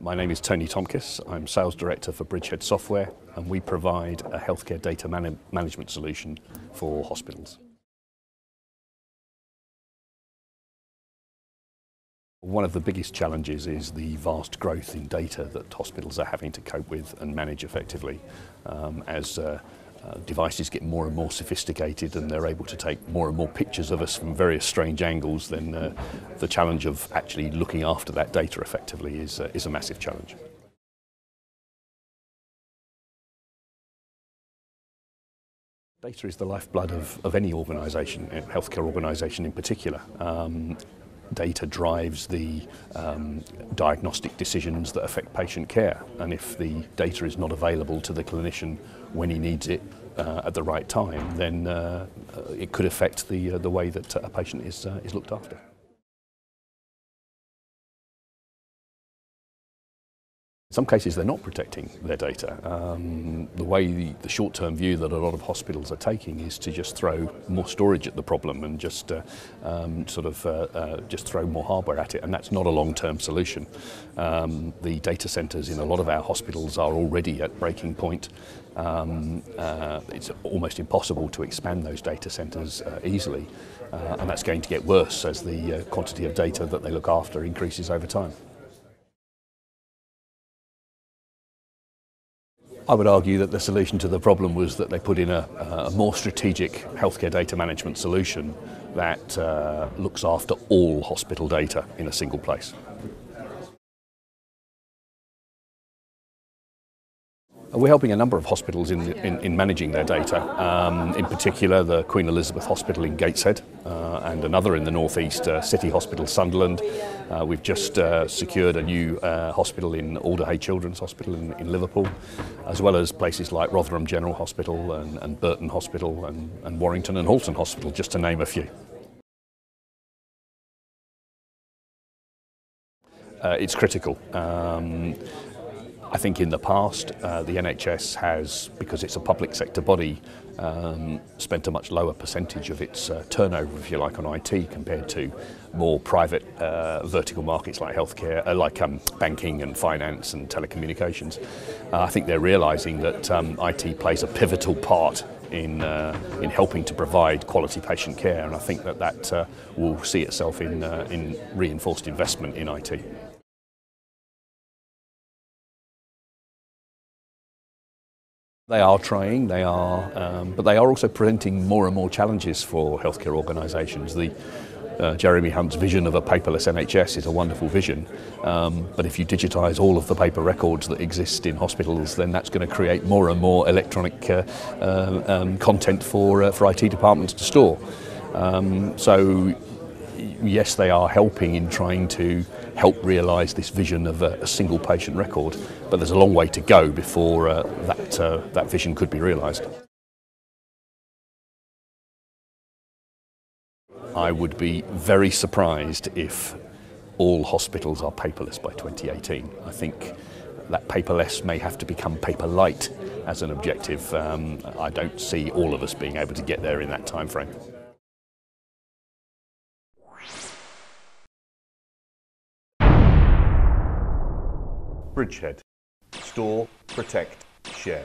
My name is Tony Tomkys. I'm Sales Director for Bridgehead Software and we provide a healthcare data man management solution for hospitals. One of the biggest challenges is the vast growth in data that hospitals are having to cope with and manage effectively um, as uh, uh, devices get more and more sophisticated and they're able to take more and more pictures of us from various strange angles, then uh, the challenge of actually looking after that data effectively is, uh, is a massive challenge. Data is the lifeblood of, of any organisation, healthcare organisation in particular. Um, data drives the um, diagnostic decisions that affect patient care. And if the data is not available to the clinician when he needs it uh, at the right time, then uh, it could affect the, uh, the way that a patient is, uh, is looked after. Some cases they're not protecting their data. Um, the way the, the short-term view that a lot of hospitals are taking is to just throw more storage at the problem and just uh, um, sort of uh, uh, just throw more hardware at it and that's not a long-term solution. Um, the data centres in a lot of our hospitals are already at breaking point. Um, uh, it's almost impossible to expand those data centres uh, easily uh, and that's going to get worse as the quantity of data that they look after increases over time. I would argue that the solution to the problem was that they put in a, a more strategic healthcare data management solution that uh, looks after all hospital data in a single place. We're helping a number of hospitals in, in, in managing their data, um, in particular the Queen Elizabeth Hospital in Gateshead uh, and another in the northeast, uh, City Hospital Sunderland. Uh, we've just uh, secured a new uh, hospital in Alder Children's Hospital in, in, Liverpool, as well as places like Rotherham General Hospital and, and Burton Hospital and, and Warrington and Halton Hospital, just to name a few. Uh, it's critical. Um, I think in the past, uh, the NHS has, because it's a public sector body, um, spent a much lower percentage of its uh, turnover, if you like, on IT compared to more private uh, vertical markets like healthcare, uh, like um, banking and finance and telecommunications. Uh, I think they're realising that um, IT plays a pivotal part in, uh, in helping to provide quality patient care, and I think that that uh, will see itself in, in reinforced investment in IT. They are trying, they are, um, but they are also presenting more and more challenges for healthcare organisations. The uh, Jeremy Hunt's vision of a paperless NHS is a wonderful vision, um, but if you digitise all of the paper records that exist in hospitals, then that's going to create more and more electronic uh, uh, um, content for, uh, for IT departments to store. Um, so yes, they are helping in trying to help realise this vision of a, a, single patient record, but there's a long way to go before uh, that, uh, that vision could be realised. I would be very surprised if all hospitals are paperless by 2018. I think that paperless may have to become paper light as an objective. Um, I don't see all of us being able to get there in that time frame. Bridgehead. Store, protect, share.